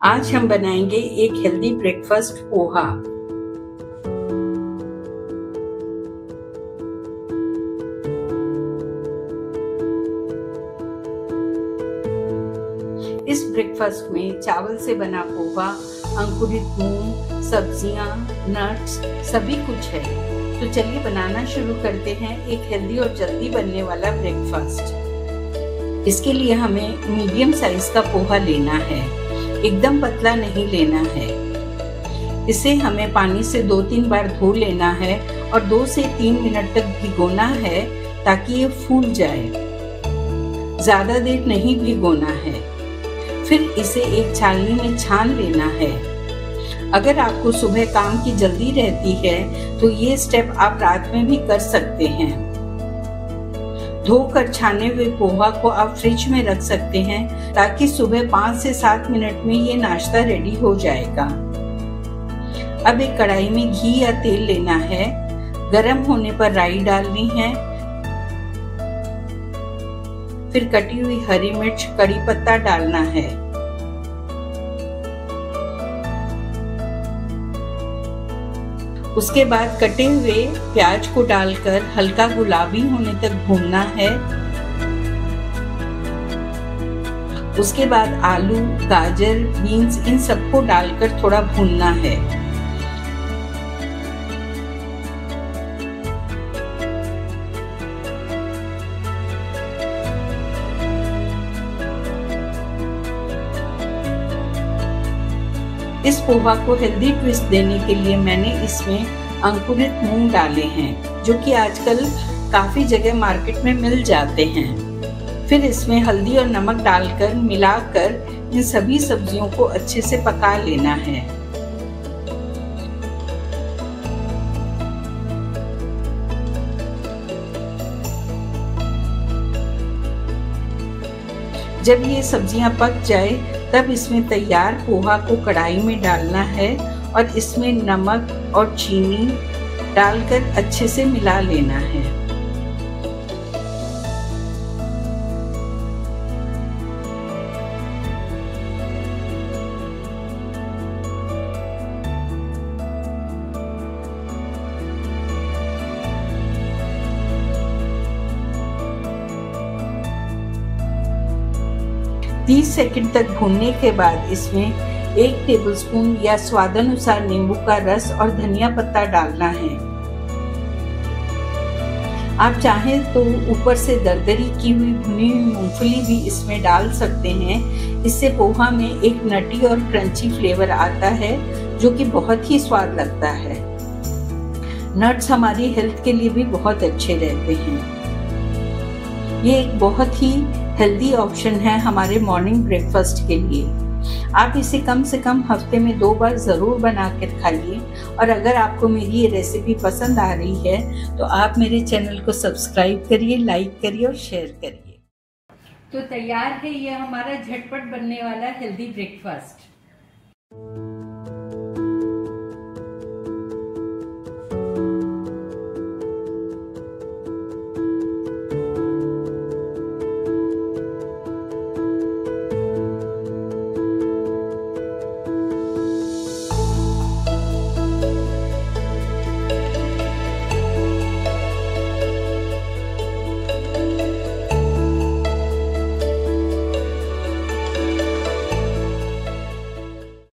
आज हम बनाएँगे एक हेल्दी ब्रेकफास्ट पोहा। इस ब्रेकफास्ट में चावल से बना पोहा अंकुरित मूंग सब्ज़ियाँ, नट्स सभी कुछ है। तो चलिए बनाना शुरू करते हैं एक हेल्दी और जल्दी बनने वाला ब्रेकफास्ट इसके लिए हमें मीडियम साइज़ का पोहा लेना है। एकदम पतला नहीं लेना है। इसे हमें पानी से दो तीन बार धो लेना है और दो से तीन मिनट तक भिगोना है ताकि ये फूल जाए। ज़्यादा देर नहीं भिगोना है। फिर इसे एक छालनी में छान लेना है। अगर आपको सुबह काम की जल्दी रहती है तो ये स्टेप आप रात में भी कर सकते हैं। धोकर छाने हुए पोहा को आप फ्रिज में रख सकते हैं ताकि सुबह पाँच से सात मिनट में ये नाश्ता रेडी हो जाएगा। अब एक कढ़ाई में घी या तेल लेना है। गरम होने पर राई डालनी है। फिर कटी हुई हरी मिर्च, कड़ी पत्ता डालना है। उसके बाद कटे हुए प्याज को डालकर हल्का गुलाबी होने तक भूनना है। उसके बाद आलू, गाजर, बीन्स, इन सबको डालकर थोड़ा भूनना है। इस पोहा को हेल्दी ट्विस्ट देने के लिए मैंने इसमें अंकुरित मूंग डाले हैं, जो कि आजकल काफ़ी जगह मार्केट में मिल जाते हैं। फिर इसमें हल्दी और नमक डालकर, मिलाकर इन सभी सब्जियों को अच्छे से पका लेना है। जब ये सब्ज़ियाँ पक जाए तब इसमें तैयार पोहा को कढ़ाई में डालना है और इसमें नमक और चीनी डालकर अच्छे से मिला लेना है। तीस सेकंड तक भूनने के बाद इसमें एक टेबलस्पून या स्वादानुसार नींबू का रस और धनिया पत्ता डालना है। आप चाहें तो ऊपर से दरदरी की हुई भुनी हुई मूंगफली भी इसमें डाल सकते हैं। इससे पोहा में एक नटी और क्रंची फ्लेवर आता है, जो कि बहुत ही स्वाद लगता है। नट्स हमारी हेल्थ के लिए भी बहुत अच्छे रहते हैं। ये एक बहुत ही हेल्दी ऑप्शन है हमारे मॉर्निंग ब्रेकफास्ट के लिए। आप इसे कम से कम हफ़्ते में दो बार ज़रूर बना कर खाइए। और अगर आपको मेरी ये रेसिपी पसंद आ रही है तो आप मेरे चैनल को सब्सक्राइब करिए लाइक करिए और शेयर करिए। तो तैयार है ये हमारा झटपट बनने वाला हेल्दी ब्रेकफास्ट